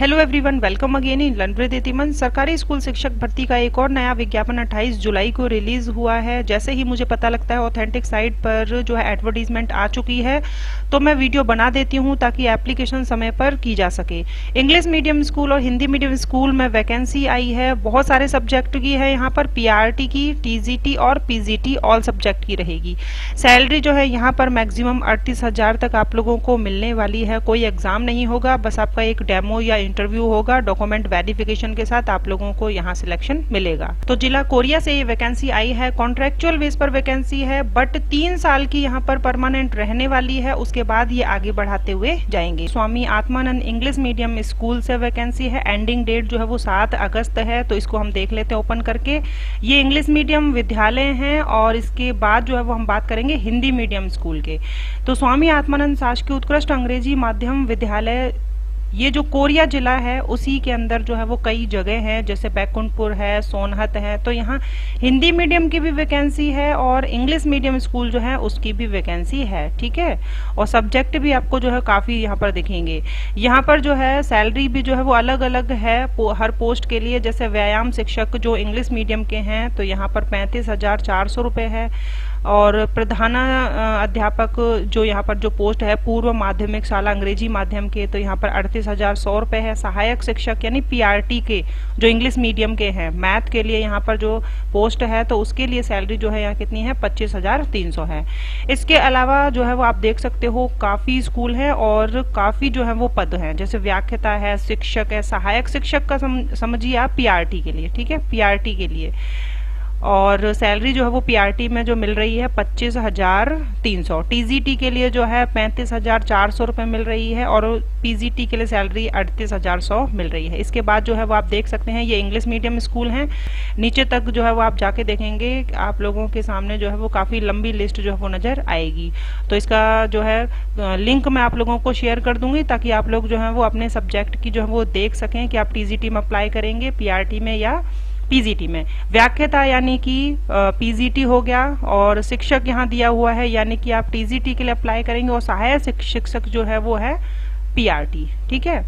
Hello everyone welcome again in लनप्रीतिमन सरकारी school शिक्षक भर्ती का एक और नया विज्ञापन 28 जुलाई को रिलीज़ हुआ है। जैसे ही मुझे पता लगता है ऑथेंटिक साइट पर जो है एडवर्टीजमेंट आ चुकी है तो मैं वीडियो बना देती हूँ ताकि एप्लीकेशन समय पर की जा सके। इंग्लिश मीडियम स्कूल और हिंदी मीडियम स्कूल में वैकेंसी आई है। बहुत सारे सब्जेक्ट की है। यहाँ पर PRT की TGT और पीजीटी ऑल सब्जेक्ट की रहेगी। सैलरी जो है यहाँ पर मैक्सिमम अड़तीस तक आप लोगों को मिलने वाली है। कोई एग्ज़ाम नहीं होगा। बस आपका एक डेमो या इंटरव्यू होगा डॉक्यूमेंट वेरिफिकेशन के साथ आप लोगों को यहाँ सिलेक्शन मिलेगा। तो जिला कोरिया से ये वैकेंसी आई है कॉन्ट्रेक्चुअल बेस पर वैकेंसी है बट तीन साल की यहाँ पर परमानेंट रहने वाली है, उसके बाद ये आगे बढ़ाते हुए जाएँगे। Swami Atmanand English medium school से वैकेंसी है एंडिंग डेट जो है वो सात अगस्त है तो इसको हम देख लेते हैं ओपन करके। ये इंग्लिश मीडियम विद्यालय हैं और इसके बाद जो है वो हम बात करेंगे हिंदी मीडियम स्कूल के। तो स्वामी आत्मानंद शासकीय उत्कृष्ट अंग्रेज़ी माध्यम विद्यालय ये जो कोरिया जिला है उसी के अंदर जो है वो कई जगह हैं जैसे बैकुंठपुर है सोनहत है तो यहाँ हिंदी मीडियम की भी वैकेंसी है और इंग्लिश मीडियम स्कूल जो है उसकी भी वैकेंसी है ठीक है? और सब्जेक्ट भी आपको जो है काफ़ी यहाँ पर दिखेंगे। यहाँ पर जो है सैलरी भी जो है वो अलग अलग है पो, हर पोस्ट के लिए जैसे व्यायाम शिक्षक जो इंग्लिश मीडियम के हैं तो यहाँ पर पैंतीस है और प्रधान अध्यापक जो यहाँ पर जो पोस्ट है, पूर्व माध्यमिक शाला अंग्रेज़ी माध्यम के तो यहाँ पर अड़तीस हज़ार सौ रुपये है। सहायक शिक्षक यानी पीआरटी के, जो इंग्लिश मीडियम के हैं। मैथ के लिए यहाँ पर जो पोस्ट है तो उसके लिए सैलरी जो है यहाँ कितनी है? पच्चीस हज़ार तीन सौ है। इसके अलावा जो है वो आप देख सकते हो, काफ़ी स्कूल है और काफ़ी जो है वो पद हैं। जैसे व्याख्यता है, शिक्षक है, सहायक शिक्षक का समझिए आप पीआरटी के लिए, ठीक है? पीआरटी के लिए। और सैलरी जो है वो पीआरटी में जो मिल रही है पच्चीस हज़ार तीन सौ। टीजीटी के लिए जो है पैंतीस हज़ार चार सौ रुपये मिल रही है और पीजीटी के लिए सैलरी अड़तीस हज़ार सौ मिल रही है। इसके बाद जो है वो आप देख सकते हैं, ये इंग्लिश मीडियम स्कूल हैं। नीचे तक जो है वो आप जाके देखेंगे, आप लोगों के सामने जो है वो काफ़ी लंबी लिस्ट जो है वो नज़र आएगी। तो इसका जो है लिंक मैं आप लोगों को शेयर कर दूँगी ताकि आप लोग जो है वो अपने सब्जेक्ट की जो है वो देख सकें कि आप टीजीटी में अप्लाई करेंगे PRT में या पीजीटी में। व्याख्यता यानी कि पीजीटी हो गया और शिक्षक यहाँ दिया हुआ है, यानी कि आप टीजीटी के लिए अप्लाई करेंगे और सहायक शिक्षक जो है वो है पीआरटी ठीक है?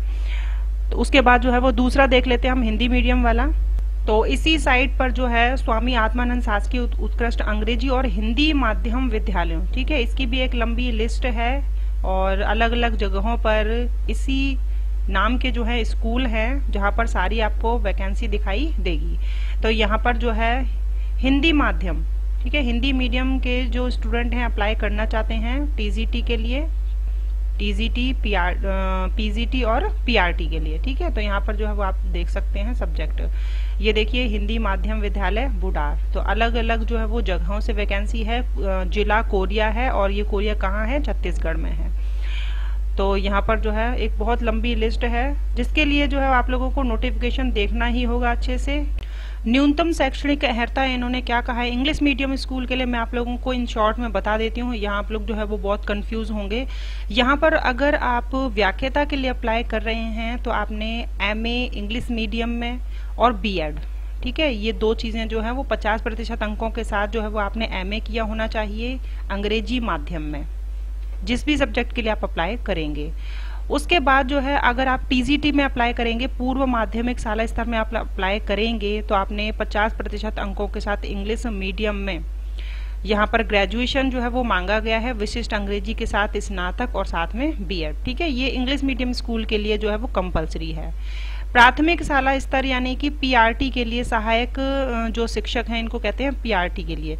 तो उसके बाद जो है वो दूसरा देख लेते हैं हम हिंदी मीडियम वाला। तो इसी साइट पर जो है स्वामी आत्मानंद शासकीय उत्कृष्ट अंग्रेज़ी और हिंदी माध्यम विद्यालयों, ठीक है? इसकी भी एक लंबी लिस्ट है और अलग अलग जगहों पर इसी नाम के जो है स्कूल हैं, जहाँ पर सारी आपको वैकेंसी दिखाई देगी। तो यहाँ पर जो है हिंदी माध्यम, ठीक है, हिंदी मीडियम के जो स्टूडेंट हैं अप्लाई करना चाहते हैं टीजीटी के लिए टीजीटी पीआर पीजीटी और पीआरटी के लिए, ठीक है? तो यहाँ पर जो है वो आप देख सकते हैं सब्जेक्ट ये देखिए, हिंदी माध्यम विद्यालय बुडार। तो अलग अलग जो है वो जगहों से वैकेंसी है जिला कोरिया है और ये कोरिया कहाँ है? छत्तीसगढ़ में है। तो यहाँ पर जो है एक बहुत लंबी लिस्ट है, जिसके लिए जो है आप लोगों को नोटिफिकेशन देखना ही होगा अच्छे से। न्यूनतम शैक्षणिक अहर्ता इन्होंने क्या कहा है? इंग्लिश मीडियम स्कूल के लिए मैं आप लोगों को इन शॉर्ट में बता देती हूँ, यहाँ आप लोग जो है वो बहुत कंफ्यूज होंगे। यहाँ पर अगर आप व्याख्यता के लिए अप्लाई कर रहे हैं तो आपने एमए इंग्लिश मीडियम में और बीएड ठीक है? ये दो चीज़ें जो है वो 50 प्रतिशत अंकों के साथ जो है वो आपने एमए किया होना चाहिए अंग्रेज़ी माध्यम में। जिस भी सब्जेक्ट के लिए आप अप्लाई करेंगे। उसके बाद जो है, अगर आप टीजीटी में अप्लाई करेंगे, पूर्व माध्यमिक शाला स्तर में आप अप्लाई करेंगे तो आपने 50 प्रतिशत अंकों के साथ इंग्लिश मीडियम में यहाँ पर ग्रेजुएशन जो है वो मांगा गया है विशिष्ट अंग्रेज़ी के साथ स्नातक और साथ में बीएड ठीक है? ये इंग्लिश मीडियम स्कूल के लिए जो है वो कंपलसरी है। प्राथमिक शाला स्तर यानी कि पीआरटी के लिए सहायक जो शिक्षक हैं, इनको कहते हैं पीआरटी के लिए।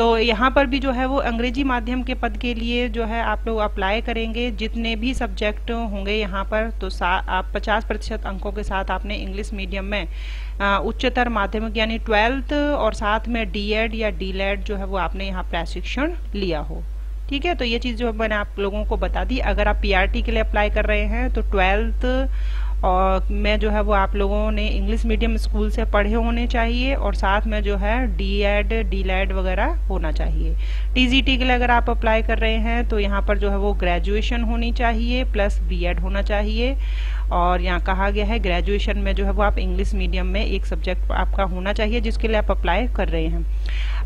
तो यहाँ पर भी जो है वो अंग्रेज़ी माध्यम के पद के लिए जो है आप लोग अप्लाई करेंगे। जितने भी सब्जेक्ट होंगे यहाँ पर तो आप 50 प्रतिशत अंकों के साथ आपने इंग्लिश मीडियम में उच्चतर माध्यमिक यानी ट्वेल्थ और साथ में डीएड या डीलेड जो है वो आपने यहाँ प्रशिक्षण लिया हो। ठीक है? तो ये चीज़ जो मैंने आप लोगों को बता दी। अगर आप पीआरटी के लिए अप्लाई कर रहे हैं तो ट्वेल्थ और मैं जो है वो आप लोगों ने इंग्लिश मीडियम स्कूल से पढ़े होने चाहिए और साथ में जो है डी एड डी लेड वगैरह होना चाहिए। टीजीटी के लिए अगर आप अप्लाई कर रहे हैं तो यहाँ पर जो है वो ग्रेजुएशन होनी चाहिए प्लस बी एड होना चाहिए। और यहाँ कहा गया है ग्रेजुएशन में जो है वो आप इंग्लिश मीडियम में एक सब्जेक्ट आपका होना चाहिए, जिसके लिए आप अप्लाई कर रहे हैं।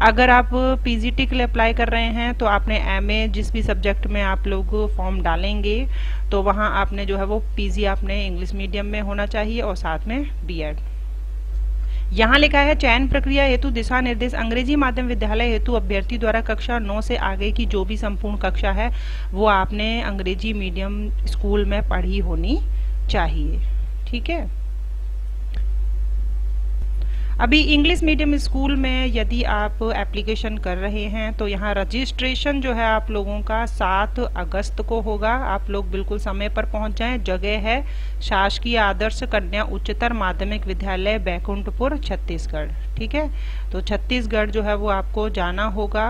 अगर आप पीजीटी के लिए अप्लाई कर रहे हैं तो आपने एमए जिस भी सब्जेक्ट में आप लोग फॉर्म डालेंगे तो वहाँ आपने जो है वो पीजी आपने इंग्लिश मीडियम में होना चाहिए और साथ में बीएड यहाँ लिखा है, चयन प्रक्रिया हेतु, दिशा निर्देश, अंग्रेज़ी माध्यम विद्यालय हेतु अभ्यर्थी द्वारा कक्षा नौ से आगे की जो भी संपूर्ण कक्षा है, वो आपने अंग्रेज़ी मीडियम स्कूल में पढ़ी होनी चाहिए। ठीक है? अभी इंग्लिश मीडियम स्कूल में यदि आप एप्लीकेशन कर रहे हैं तो यहाँ रजिस्ट्रेशन जो है आप लोगों का सात अगस्त को होगा। आप लोग बिल्कुल समय पर पहुँच जाएँ। जगह है शासकीय आदर्श कन्या उच्चतर माध्यमिक विद्यालय बैकुंठपुर, छत्तीसगढ़। ठीक है? तो छत्तीसगढ़ जो है वो आपको जाना होगा।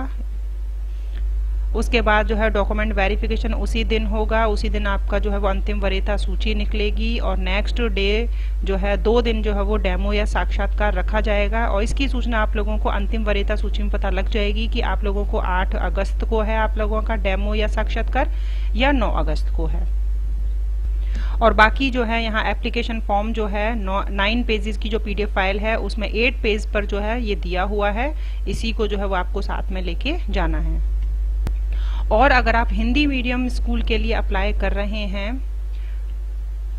उसके बाद जो है डॉक्यूमेंट वेरिफिकेशन उसी दिन होगा। उसी दिन आपका जो है वो अंतिम वरीयता सूची निकलेगी और नेक्स्ट डे जो है दो दिन जो है वो डेमो या साक्षात्कार रखा जाएगा और इसकी सूचना आप लोगों को अंतिम वरीयता सूची में पता लग जाएगी कि आप लोगों को 8 अगस्त को है आप लोगों का डेमो या साक्षात्कार या नौ अगस्त को है। और बाकी जो है यहाँ एप्लीकेशन फॉर्म जो है नाइन पेजेस की जो पीडीएफ फ़ाइल है, उसमें एट पेज पर जो है ये दिया हुआ है। इसी को जो है वो आपको साथ में लेके जाना है। और अगर आप हिंदी मीडियम स्कूल के लिए अप्लाई कर रहे हैं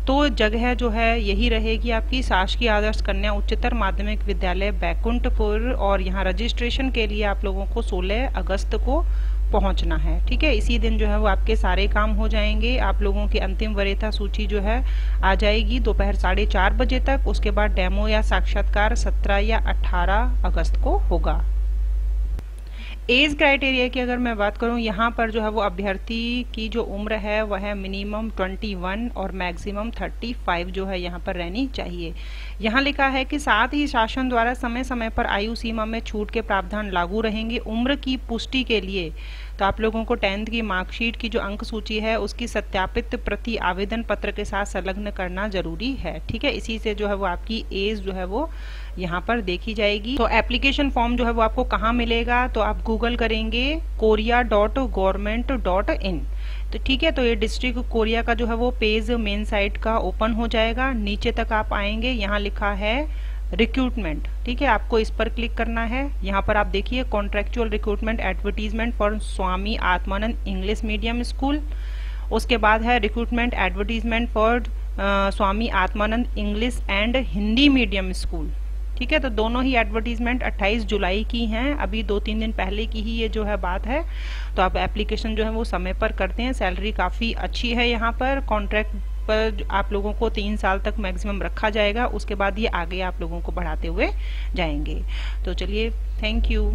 तो जगह जो है यही रहेगी आपकी शासकीय आदर्श कन्या उच्चतर माध्यमिक विद्यालय बैकुंठपुर और यहाँ रजिस्ट्रेशन के लिए आप लोगों को 16 अगस्त को पहुँचना है। ठीक है? इसी दिन जो है वो आपके सारे काम हो जाएँगे। आप लोगों की अंतिम वरीयता सूची जो है आ जाएगी दोपहर साढ़े चार बजे तक। उसके बाद डेमो या साक्षात्कार 17 या 18 अगस्त को होगा। एज क्राइटेरिया की अगर मैं बात करूँ, यहाँ पर जो है वो अभ्यर्थी की जो उम्र है, वह है मिनिमम 21 और मैक्सिमम 35 जो है यहाँ पर रहनी चाहिए। यहाँ लिखा है कि साथ ही शासन द्वारा समय समय पर आयु सीमा में छूट के प्रावधान लागू रहेंगे। उम्र की पुष्टि के लिए तो आप लोगों को टेंथ की मार्कशीट की जो अंक सूची है, उसकी सत्यापित प्रति आवेदन पत्र के साथ संलग्न करना ज़रूरी है। ठीक है? इसी से जो है वो आपकी एज जो है वो यहाँ पर देखी जाएगी। तो एप्लीकेशन फॉर्म जो है वो आपको कहाँ मिलेगा? तो आप गूगल करेंगे, Korea dot government dot in. तो ठीक है? तो ये डिस्ट्रिक्ट कोरिया का जो है वो पेज मेन साइट का ओपन हो जाएगा। नीचे तक आप आएँगे, यहाँ लिखा है रिक्रूटमेंट ठीक है, आपको इस पर क्लिक करना है। यहाँ पर आप देखिए contractual recruitment advertisement for Swami Atmanand English medium school उसके बाद है recruitment advertisement for Swami Atmanand English and Hindi medium school ठीक है तो दोनों ही एडवर्टीजमेंट 28 जुलाई की हैं। अभी दो तीन दिन पहले की ही ये जो है बात है। तो आप एप्लीकेशन जो है वो समय पर करते हैं। सैलरी काफ़ी अच्छी है यहाँ पर। कॉन्ट्रैक्ट पर आप लोगों को तीन साल तक मैक्सिमम रखा जाएगा, उसके बाद ये आगे आप लोगों को बढ़ाते हुए जाएँगे। तो चलिए थैंक यू